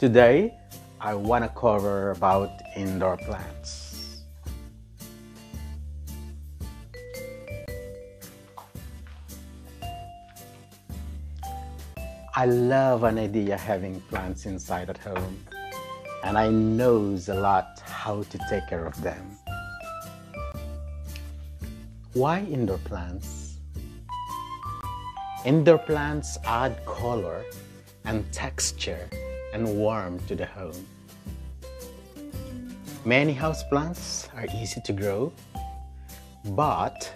Today, I want to cover about indoor plants. I love an idea having plants inside at home, and I knows a lot how to take care of them. Why indoor plants? Indoor plants add color and texture and warmth to the home. Many houseplants are easy to grow, but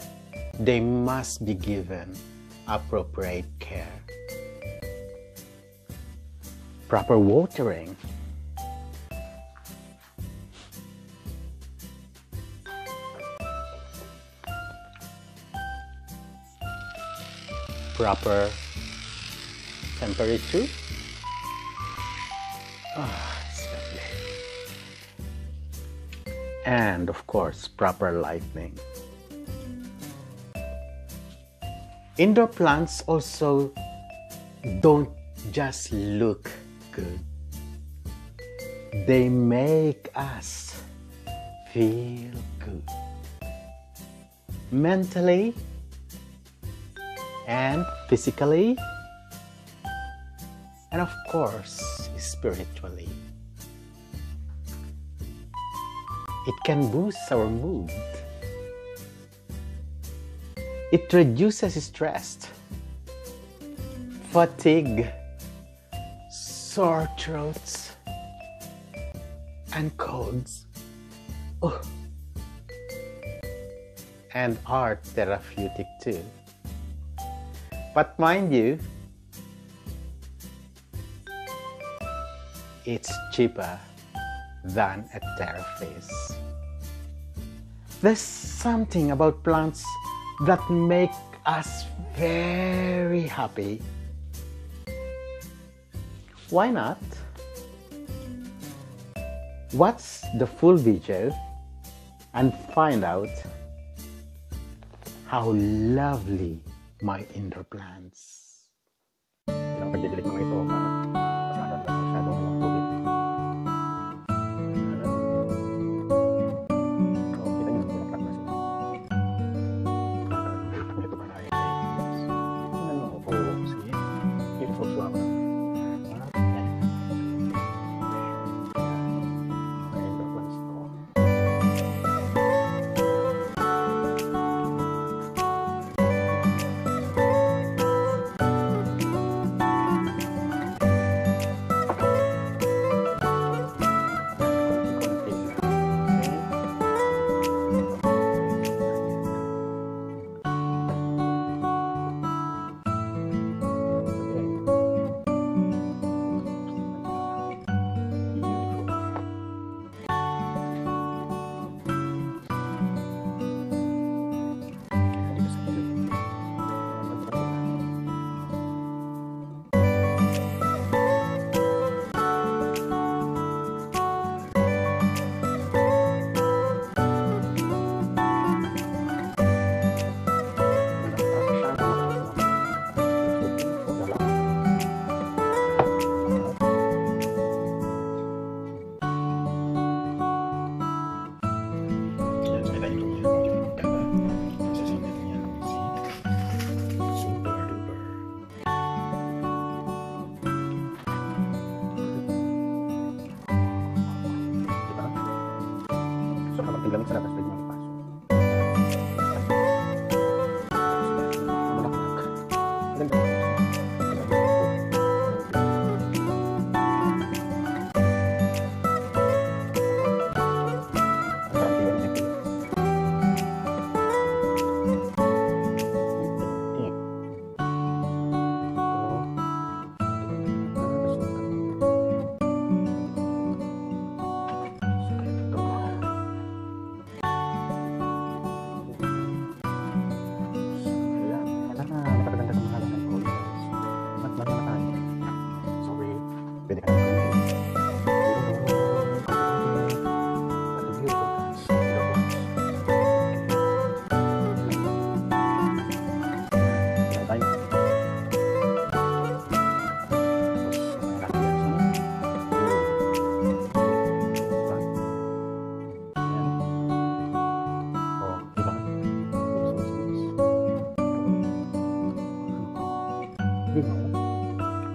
they must be given appropriate care. Proper watering. Proper temperature. Ah. And of course, proper lighting. Indoor plants also don't just look good. They make us feel good. Mentally and physically and of course spiritually. It can boost our mood. It reduces stress, fatigue, sore throats, and colds. Oh. And art therapeutic too. But mind you, it's cheaper than a therapist. There's something about plants that make us very happy. Why not? Watch the full video and find out how lovely my indoor plants.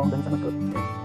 红灯这么个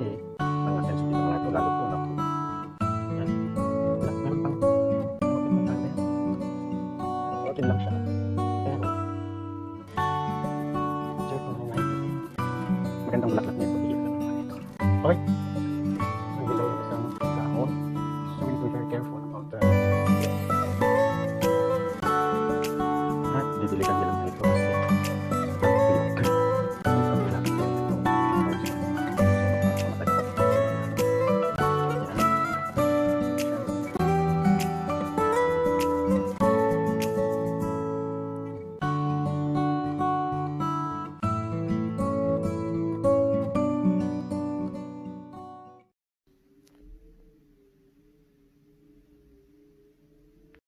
嗯。